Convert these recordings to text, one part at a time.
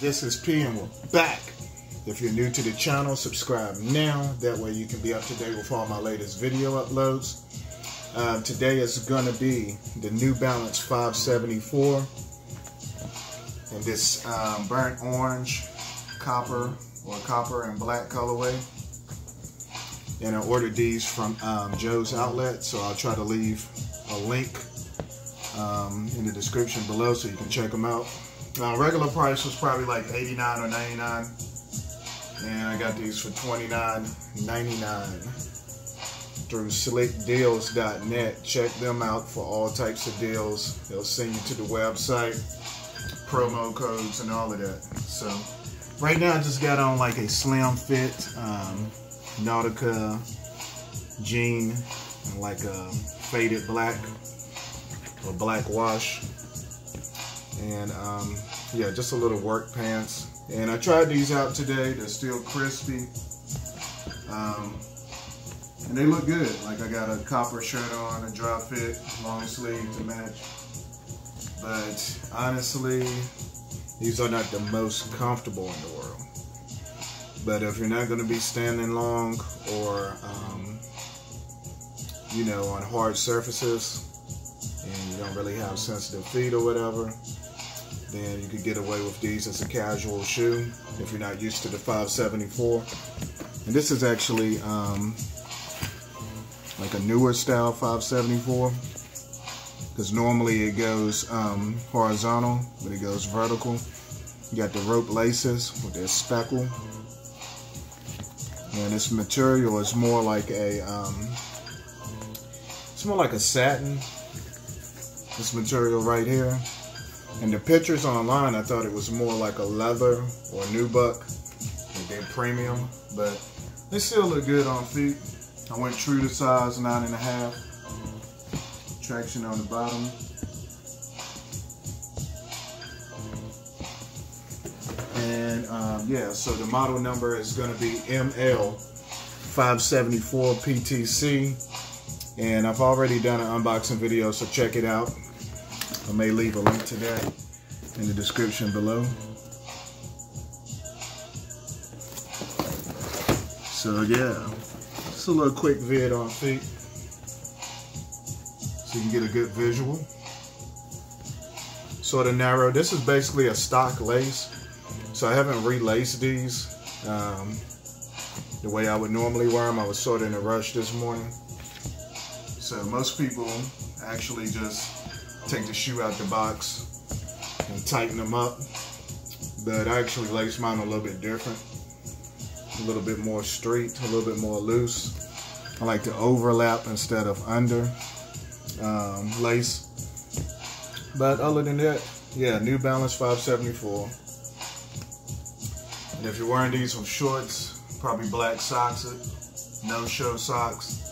This is P and we're back. If you're new to the channel, subscribe now. That way you can be up to date with all my latest video uploads. Um, today is going to be the New Balance 574 in this um, burnt orange, copper, or copper and black colorway. And I ordered these from um, Joe's Outlet, so I'll try to leave a link um, in the description below so you can check them out. Now, regular price was probably like 89 or 99 and I got these for $29.99 through slickdeals.net. Check them out for all types of deals. They'll send you to the website, promo codes, and all of that. So, right now I just got on like a slim fit um, Nautica jean and like a faded black or black wash. And um, yeah, just a little work pants. And I tried these out today. They're still crispy. Um, and they look good. Like I got a copper shirt on, a drop fit, long sleeve to match. But honestly, these are not the most comfortable in the world. But if you're not going to be standing long or, um, you know, on hard surfaces, and you don't really have sensitive feet or whatever, then you could get away with these as a casual shoe if you're not used to the 574. And this is actually um, like a newer style 574 because normally it goes um, horizontal, but it goes vertical. You got the rope laces with their speckle. And this material is more like a, um, it's more like a satin. This material right here. And the pictures online, I thought it was more like a leather or nubuck. They're premium, but they still look good on feet. I went true to size nine and a half. Traction on the bottom. And um, yeah, so the model number is going to be ML574 PTC. And I've already done an unboxing video, so check it out. I may leave a link to that in the description below. So yeah, just a little quick vid on feet so you can get a good visual. Sort of narrow. This is basically a stock lace. So I haven't relaced these um, the way I would normally wear them. I was sort of in a rush this morning. So most people actually just take the shoe out the box and tighten them up. But I actually lace mine a little bit different. A little bit more straight, a little bit more loose. I like to overlap instead of under um, lace. But other than that, yeah, New Balance 574. And if you're wearing these with shorts, probably black socks, no-show socks.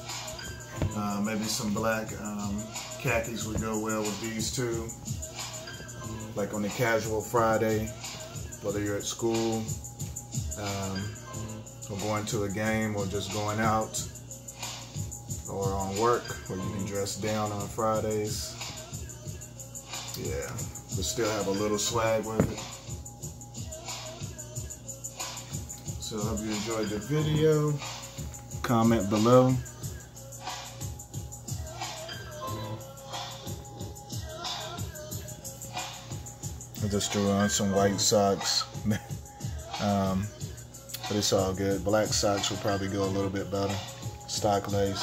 Uh, maybe some black um, khakis would go well with these two. Like on a casual Friday, whether you're at school, um, or going to a game, or just going out, or on work, where you can dress down on Fridays. Yeah, but still have a little swag with it. So I hope you enjoyed the video. Comment below. Just threw on some white socks. um, but it's all good. Black socks will probably go a little bit better. Stock lace.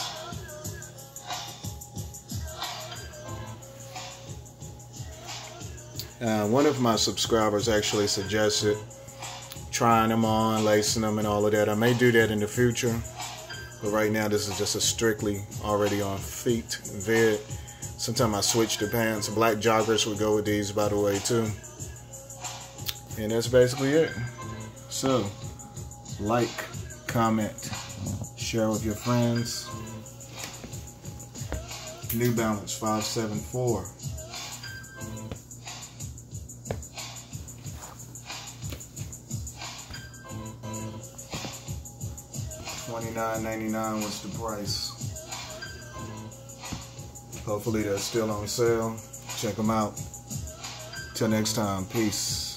Uh, one of my subscribers actually suggested trying them on, lacing them and all of that. I may do that in the future. But right now this is just a strictly already on feet vid. Sometimes I switch the pants. Black joggers would go with these by the way too. And that's basically it. So, like, comment, share with your friends. New Balance 574. $29.99 was the price. Hopefully they're still on sale. Check them out. Till next time, peace.